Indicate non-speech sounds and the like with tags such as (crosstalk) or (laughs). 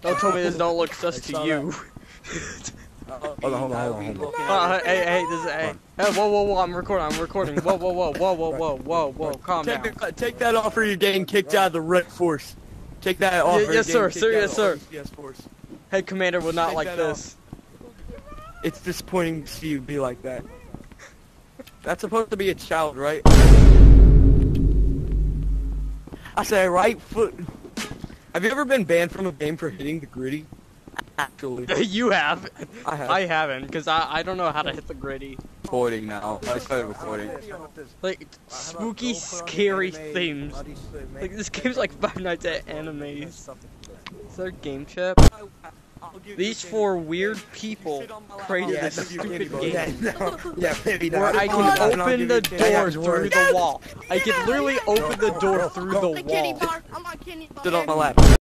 Don't tell me this don't look sus to you. Hold on, hold on, hold on, hold on. Uh, hey, hey, this is hey. Hey, whoa, whoa, whoa! I'm recording. I'm recording. Whoa, whoa, whoa, whoa, whoa, whoa, whoa, whoa! Calm down. Take, the, take that off or you're getting kicked out of the Red Force. Take that off. Yes, sir, sir, yes, sir. OCS Force. Head commander would not like this. It's disappointing to see you be like that. That's supposed to be a child, right? I say right foot. Have you ever been banned from a game for hitting the gritty? Actually, (laughs) you have. I have. I haven't, cause I I don't know how to hit the gritty. recording now. I started recording. Like spooky, scary themes. Like this game's like Five Nights at Enemies. Is there a game chat? These four weird people created Yeah, this I'll give you stupid game. Yeah, (laughs) no. Yeah, maybe Where not. I can I'll open give the door bars. through the wall. I can literally open the door through the The kitty wall. bar. I'm on kitty bar. Sit on my lap.